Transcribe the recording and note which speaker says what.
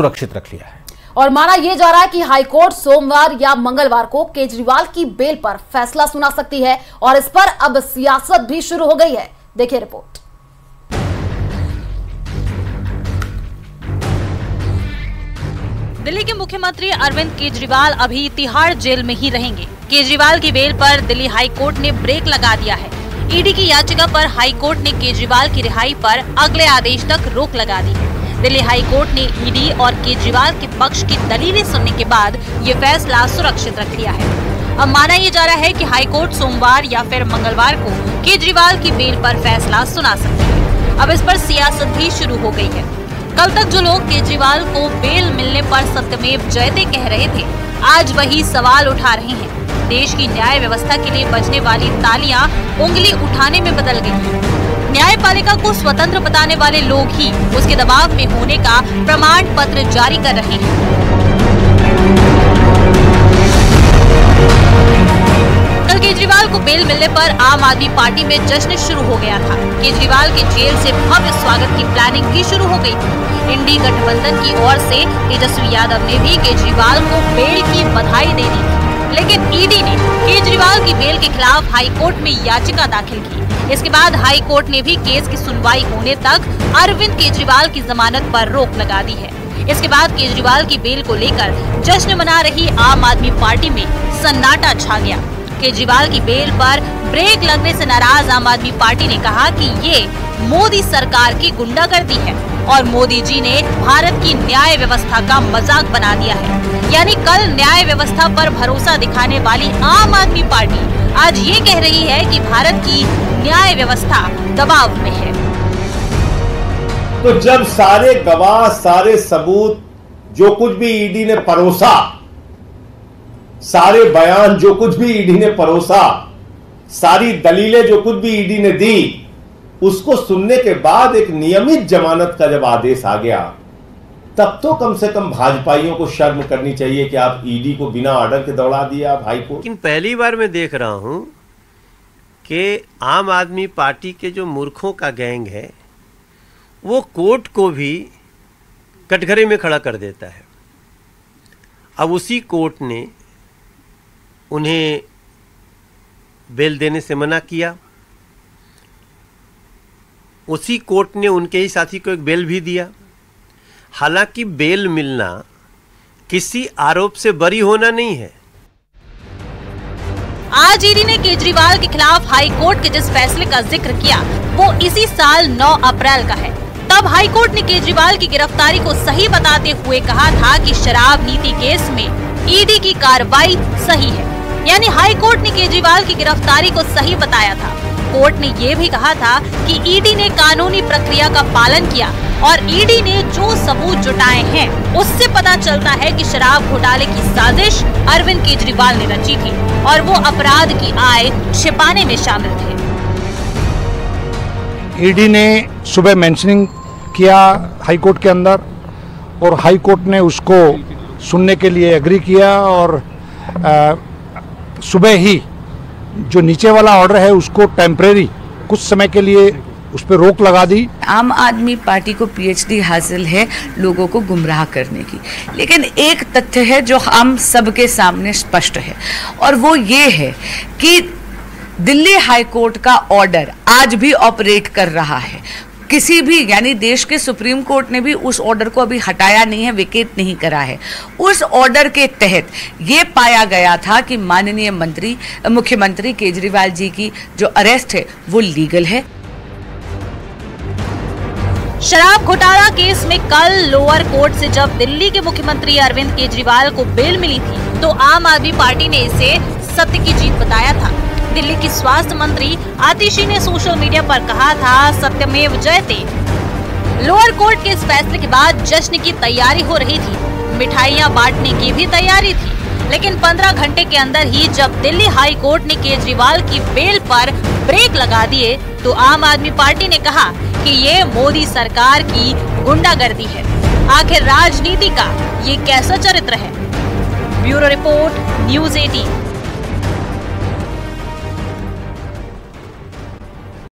Speaker 1: सुरक्षित रख लिया है।
Speaker 2: और माना यह जा रहा है कि हाईकोर्ट सोमवार या मंगलवार को केजरीवाल की बेल पर फैसला सुना सकती है और इस पर अब सियासत भी शुरू हो गई है। देखिए रिपोर्ट।
Speaker 3: दिल्ली के मुख्यमंत्री अरविंद केजरीवाल अभी तिहाड़ जेल में ही रहेंगे। केजरीवाल की बेल पर दिल्ली हाई कोर्ट ने ब्रेक लगा दिया है। ईडी की याचिका पर हाई कोर्ट ने केजरीवाल की रिहाई पर अगले आदेश तक रोक लगा दी है। दिल्ली हाई कोर्ट ने ईडी और केजरीवाल के पक्ष की दलीलें सुनने के बाद ये फैसला सुरक्षित रख लिया है। अब माना यह जा रहा है कि हाई कोर्ट सोमवार या फिर मंगलवार को केजरीवाल की बेल पर फैसला सुना सकती है। अब इस पर सियासत भी शुरू हो गई है। कल तक जो लोग केजरीवाल को बेल मिलने पर सत्यमेव जयते कह रहे थे, आज वही सवाल उठा रहे हैं। देश की न्याय व्यवस्था के लिए बजने वाली तालियाँ उंगली उठाने में बदल गई न्यायपालिका को स्वतंत्र बताने वाले लोग ही उसके दबाव में होने का प्रमाण पत्र जारी कर रहे हैं। कल केजरीवाल को बेल मिलने पर आम आदमी पार्टी में जश्न शुरू हो गया था। केजरीवाल के जेल से भव्य स्वागत की प्लानिंग भी शुरू हो गई। थी इंडी गठबंधन की ओर से तेजस्वी यादव ने भी केजरीवाल को बेल की बधाई दे दी। लेकिन ईडी ने केजरीवाल की बेल के खिलाफ हाई कोर्ट में याचिका दाखिल की। इसके बाद हाई कोर्ट ने भी केस की सुनवाई होने तक अरविंद केजरीवाल की जमानत पर रोक लगा दी है। इसके बाद केजरीवाल की बेल को लेकर जश्न मना रही आम आदमी पार्टी में सन्नाटा छा गया। केजरीवाल की बेल पर ब्रेक लगने से नाराज़ आम आदमी पार्टी ने कहा कि ये मोदी सरकार की गुंडागर्दी है और मोदी जी ने भारत की न्याय व्यवस्था का मज़ाक बना दिया है। यानी कल न्याय व्यवस्था पर भरोसा दिखाने वाली आम आदमी पार्टी आज ये कह रही है कि भारत की न्याय व्यवस्था दबाव में है।
Speaker 4: तो जब सारे गवाह, सारे सबूत, जो कुछ भी ईडी ने परोसा, सारे बयान जो कुछ भी ईडी ने परोसा, सारी दलीलें जो कुछ भी ईडी ने दी, उसको सुनने के बाद एक नियमित जमानत का जब आदेश आ गया तब तो कम से कम भाजपाइयों को शर्म करनी चाहिए कि आप ईडी को बिना ऑर्डर के दौड़ा दिए आप हाई कोर्ट
Speaker 5: लेकिन पहली बार मैं देख रहा हूँ कि आम आदमी पार्टी के जो मूर्खों का गैंग है, वो कोर्ट को भी कटघरे में खड़ा कर देता है। अब उसी कोर्ट ने उन्हें बेल देने से मना किया। उसी कोर्ट ने उनके ही साथी को एक बेल भी दिया। हालाँकि बेल मिलना किसी आरोप से बरी होना नहीं है।
Speaker 3: आज ईडी ने केजरीवाल के खिलाफ हाई कोर्ट के जिस फैसले का ज़िक्र किया, वो इसी साल 9 अप्रैल का है। तब हाई कोर्ट ने केजरीवाल की गिरफ्तारी को सही बताते हुए कहा था कि शराब नीति केस में ईडी की कार्रवाई सही है। यानी हाई कोर्ट ने केजरीवाल की गिरफ्तारी को सही बताया था। कोर्ट ने ये भी कहा था कि ईडी ने कानूनी प्रक्रिया का पालन किया और ईडी ने जो सबूत जुटाए हैं उससे पता चलता है कि शराब घोटाले की साजिश अरविंद केजरीवाल ने रची थी और वो अपराध की आय छिपाने में शामिल थे।
Speaker 6: ईडी ने सुबह मेंशनिंग किया हाई कोर्ट के अंदर और हाई कोर्ट ने उसको सुनने के लिए एग्री किया और आ, सुबह ही जो नीचे वाला ऑर्डर है, उसको टेम्परेरी कुछ समय के लिए उस पर रोक लगा दी।
Speaker 7: आम आदमी पार्टी को पीएचडी हासिल है लोगों को गुमराह करने की। लेकिन एक तथ्य है जो हम सबके सामने स्पष्ट है, और वो ये है कि दिल्ली हाई कोर्ट का ऑर्डर आज भी ऑपरेट कर रहा है। किसी भी, यानी देश के सुप्रीम कोर्ट ने भी उस ऑर्डर को अभी हटाया नहीं है विकेट नहीं करा है। उस ऑर्डर के तहत ये पाया गया था कि माननीय मंत्री, मुख्यमंत्री केजरीवाल जी की जो अरेस्ट है, वो लीगल है।
Speaker 3: शराब घोटाला केस में कल लोअर कोर्ट से जब दिल्ली के मुख्यमंत्री अरविंद केजरीवाल को बेल मिली थी तो आम आदमी पार्टी ने इसे सत्य की जीत बताया था। दिल्ली की स्वास्थ्य मंत्री आतिशी ने सोशल मीडिया पर कहा था, सत्यमेव जयते। लोअर कोर्ट के इस फैसले के बाद जश्न की तैयारी हो रही थी। मिठाइयाँ बांटने की भी तैयारी थी। लेकिन 15 घंटे के अंदर ही जब दिल्ली हाई कोर्ट ने केजरीवाल की बेल पर ब्रेक लगा दिए तो आम आदमी पार्टी ने कहा कि ये मोदी सरकार की गुंडागर्दी है। आखिर राजनीति का ये कैसा चरित्र है? Bureau report, news 18